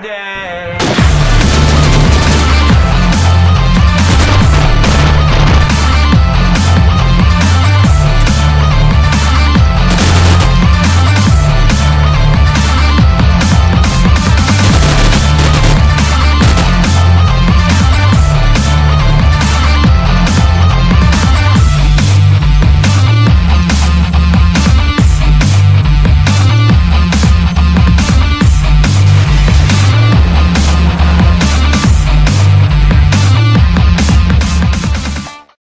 day.